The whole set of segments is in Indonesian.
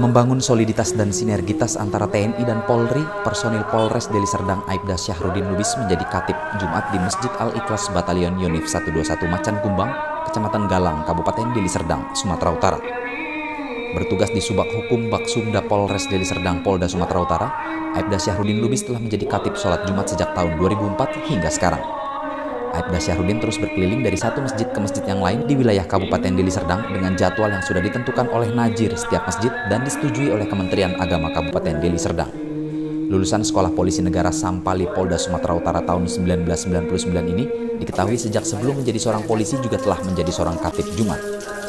membangun soliditas dan sinergitas antara TNI dan Polri, personil Polres Deli Serdang Aibda Syahrudin Lubis menjadi katip Jumat di Masjid Al-Ikhlas Batalion Yunif 121 Macan Kumbang, Kecamatan Galang, Kabupaten Deli Serdang, Sumatera Utara. Bertugas di Subak Hukum Baksumda Polres Deli Serdang Polda Sumatera Utara, Aibda Syahrudin Lubis telah menjadi katip sholat Jumat sejak tahun 2004 hingga sekarang. Aibda Syahrudin terus berkeliling dari satu masjid ke masjid yang lain di wilayah Kabupaten Deli Serdang dengan jadwal yang sudah ditentukan oleh Najir setiap masjid dan disetujui oleh Kementerian Agama Kabupaten Deli Serdang. Lulusan Sekolah Polisi Negara Sampali Polda Sumatera Utara tahun 1999 ini diketahui sejak sebelum menjadi seorang polisi juga telah menjadi seorang katib Jumat.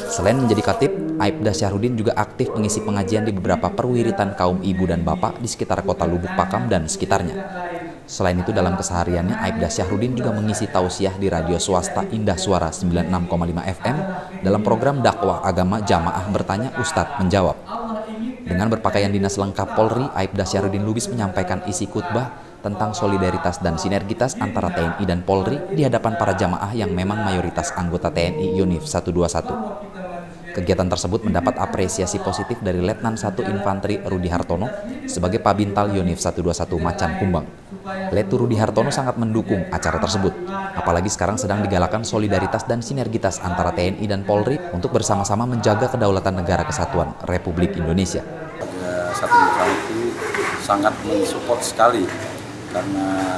Selain menjadi katib, Aibda Syahrudin juga aktif mengisi pengajian di beberapa perwiritan kaum ibu dan bapak di sekitar kota Lubuk Pakam dan sekitarnya. Selain itu dalam kesehariannya Aibda Syahrudin juga mengisi tausiah di radio swasta Indah Suara 96,5 FM dalam program dakwah agama Jamaah Bertanya Ustadz Menjawab. Dengan berpakaian dinas lengkap Polri, Aibda Syahrudin Lubis menyampaikan isi khutbah tentang solidaritas dan sinergitas antara TNI dan Polri di hadapan para jamaah yang memang mayoritas anggota TNI Yunif 121. Kegiatan tersebut mendapat apresiasi positif dari Letnan 1 Infanteri Rudi Hartono sebagai Pabintal Yunif 121 Macan Kumbang. Letu Rudi Hartono sangat mendukung acara tersebut. Apalagi sekarang sedang digalakan solidaritas dan sinergitas antara TNI dan Polri untuk bersama-sama menjaga kedaulatan negara kesatuan Republik Indonesia. Satu itu sangat mensupport sekali karena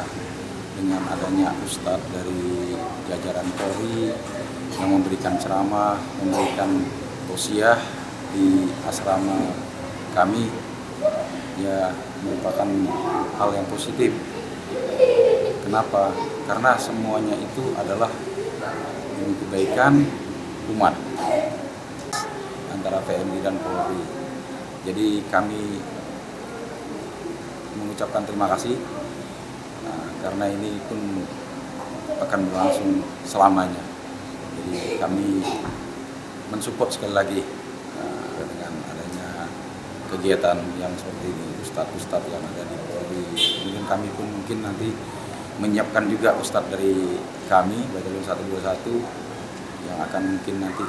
dengan adanya Ustadz dari jajaran Polri yang memberikan ceramah, memberikan tausiah di asrama kami ya merupakan hal yang positif Kenapa? Karena semuanya itu adalah demi kebaikan umat antara TNI dan Polri. Jadi kami mengucapkan terima kasih nah, karena ini pun akan berlangsung selamanya. Jadi kami mensupport sekali lagi nah, dengan adanya kegiatan yang seperti ini, ustadz-ustadz yang ada di Polri. Mungkin kami pun mungkin nanti menyiapkan juga ustadz dari kami Batalion 121 yang akan mungkin nanti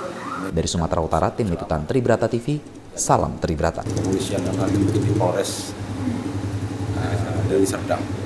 dari Sumatera Utara tim liputan Tribrata TV salam Tribrata kepolisian dan nanti mungkin di Polres uh, dari Serdang